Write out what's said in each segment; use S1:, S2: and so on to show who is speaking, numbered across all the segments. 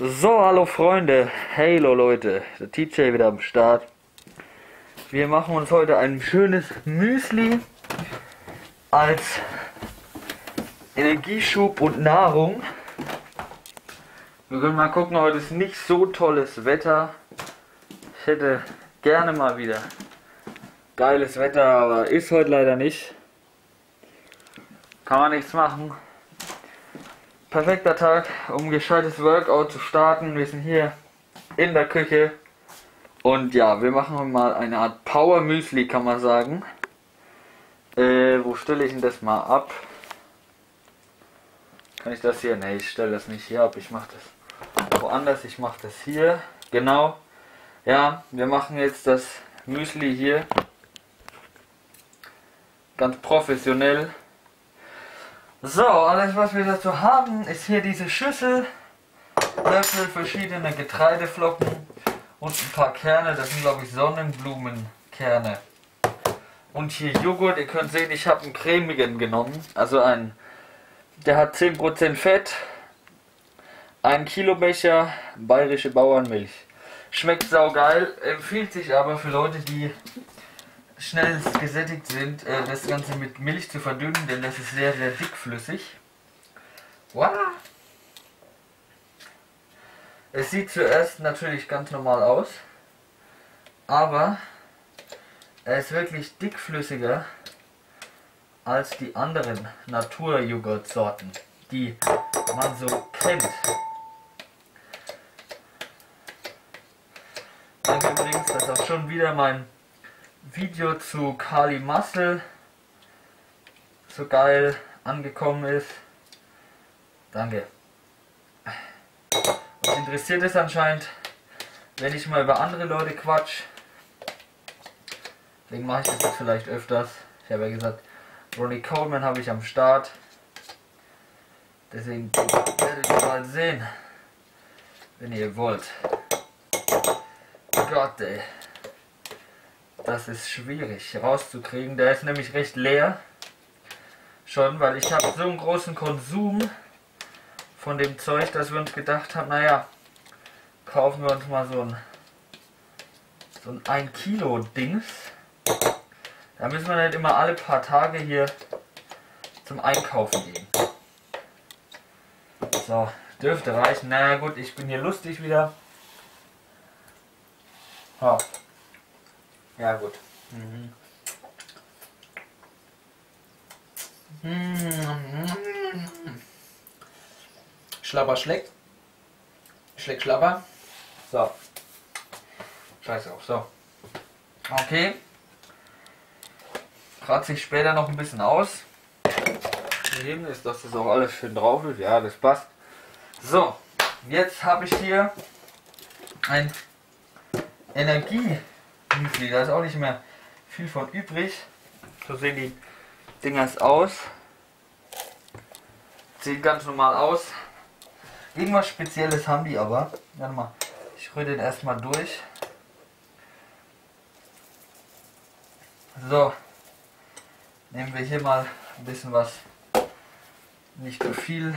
S1: So, hallo Freunde, hello Leute, der TJ wieder am Start. Wir machen uns heute ein schönes Müsli als Energieschub und Nahrung. Wir können mal gucken, heute ist nicht so tolles Wetter. Ich hätte gerne mal wieder geiles Wetter, aber ist heute leider nicht. Kann man nichts machen. Perfekter Tag, um gescheites Workout zu starten. Wir sind hier in der Küche. Und ja, wir machen mal eine Art Power Müsli, kann man sagen. Äh, wo stelle ich denn das mal ab? Kann ich das hier? Ne, ich stelle das nicht hier ab. Ich mache das woanders. Ich mache das hier. Genau. Ja, wir machen jetzt das Müsli hier. Ganz professionell. So, alles was wir dazu haben, ist hier diese Schüssel, Löffel, verschiedene Getreideflocken und ein paar Kerne, das sind glaube ich Sonnenblumenkerne. Und hier Joghurt, ihr könnt sehen, ich habe einen cremigen genommen, also ein, der hat 10% Fett, ein Kilo Becher bayerische Bauernmilch. Schmeckt saugeil, empfiehlt sich aber für Leute, die schnell gesättigt sind, äh, das Ganze mit Milch zu verdünnen, denn das ist sehr, sehr dickflüssig. Voilà. Es sieht zuerst natürlich ganz normal aus, aber er ist wirklich dickflüssiger als die anderen Naturjoghurtsorten, die man so kennt. Danke übrigens, dass auch schon wieder mein Video zu Kali Muscle so geil angekommen ist. Danke. Uns interessiert es anscheinend, wenn ich mal über andere Leute quatsch. Deswegen mache ich das jetzt vielleicht öfters. Ich habe ja gesagt, Ronnie Coleman habe ich am Start. Deswegen werdet ihr mal sehen, wenn ihr wollt. Gott ey das ist schwierig rauszukriegen. Der ist nämlich recht leer. Schon, weil ich habe so einen großen Konsum von dem Zeug, dass wir uns gedacht haben, naja, kaufen wir uns mal so ein so ein 1 Kilo Dings. Da müssen wir nicht immer alle paar Tage hier zum Einkaufen gehen. So, dürfte reichen. Naja gut, ich bin hier lustig wieder. Ha. Ja, gut. Mhm. Schlapper schlägt. Schlägt Schlapper. So. Scheiß auf. So. Okay. Kratze ich später noch ein bisschen aus. Heben ist, dass das auch alles schön drauf ist. Ja, das passt. So. Jetzt habe ich hier ein Energie Müsli. Da ist auch nicht mehr viel von übrig. So sehen die Dingers aus. Sieht ganz normal aus. Irgendwas Spezielles haben die aber. Warte mal, ich rühre den erstmal durch. So, nehmen wir hier mal ein bisschen was, nicht zu viel.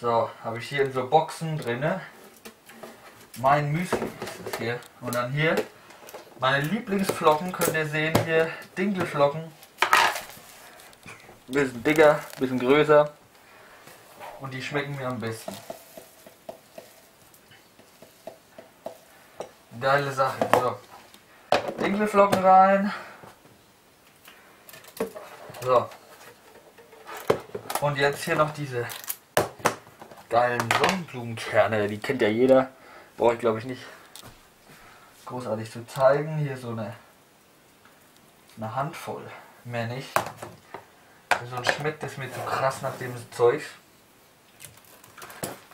S1: So, habe ich hier in so Boxen drinne mein Müsli ist es hier. Und dann hier meine Lieblingsflocken könnt ihr sehen hier. Dinkelflocken. Bisschen dicker, bisschen größer. Und die schmecken mir am besten. Geile Sache. So. Dinkelflocken rein. So. Und jetzt hier noch diese geilen Sonnenblumenkerne. Die kennt ja jeder. Brauche ich glaube ich nicht großartig zu zeigen. Hier so eine, eine Handvoll, mehr nicht. Sonst schmeckt es mir zu krass nach dem Zeug.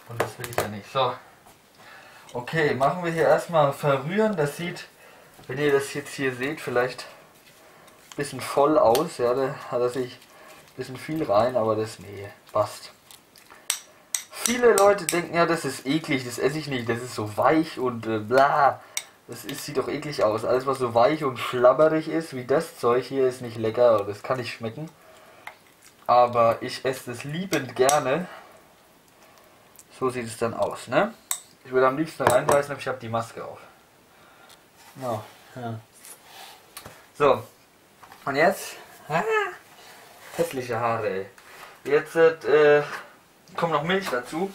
S1: Und das will ich ja nicht. So. Okay, machen wir hier erstmal verrühren. Das sieht, wenn ihr das jetzt hier seht, vielleicht ein bisschen voll aus. Ja, da hat er sich ein bisschen viel rein, aber das, nee, passt. Viele Leute denken ja, das ist eklig, das esse ich nicht, das ist so weich und äh, bla. Das ist, sieht doch eklig aus. Alles, was so weich und schlabberig ist, wie das Zeug hier, ist nicht lecker. Das kann nicht schmecken. Aber ich esse es liebend gerne. So sieht es dann aus, ne? Ich würde am liebsten reinbeißen, aber ich habe die Maske auf. No, ja. So. Und jetzt. Ah, hässliche Haare, ey. Jetzt äh, kommt noch Milch dazu.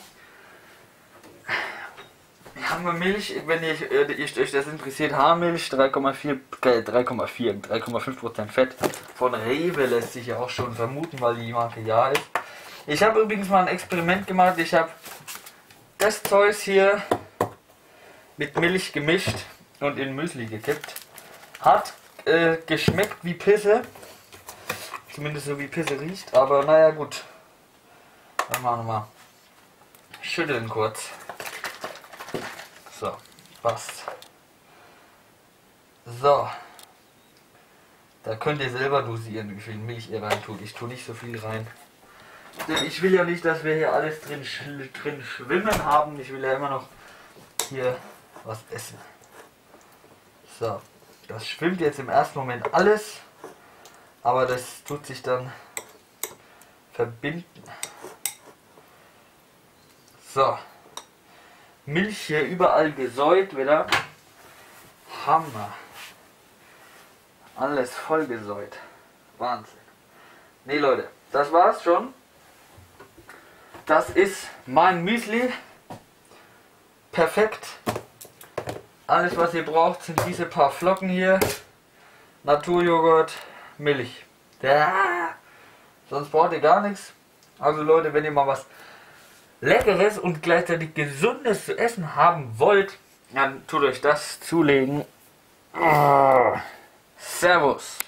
S1: Wir haben Milch, wenn ich, äh, euch das interessiert, Haarmilch 3,4 3,4 3,5% Fett. Von Rewe lässt sich ja auch schon vermuten, weil die Marke ja ist. Ich habe übrigens mal ein Experiment gemacht. Ich habe das Zeug hier mit Milch gemischt und in Müsli gekippt. Hat äh, geschmeckt wie Pisse. Zumindest so wie Pisse riecht. Aber naja, gut. Dann machen wir. Schütteln kurz. So, passt. So. Da könnt ihr selber dosieren, wie viel Milch ihr rein tut. Ich tue nicht so viel rein. Denn ich will ja nicht, dass wir hier alles drin, drin schwimmen haben. Ich will ja immer noch hier was essen. So, das schwimmt jetzt im ersten Moment alles. Aber das tut sich dann verbinden. So. Milch hier überall gesäut wieder. Hammer. Alles voll gesäut. Wahnsinn. Nee, Leute, das war's schon. Das ist mein Müsli. Perfekt. Alles was ihr braucht sind diese paar Flocken hier. Naturjoghurt, Milch. Ja. Sonst braucht ihr gar nichts. Also Leute, wenn ihr mal was Leckeres und gleichzeitig Gesundes zu essen haben wollt, dann tut euch das zulegen. Oh. Servus.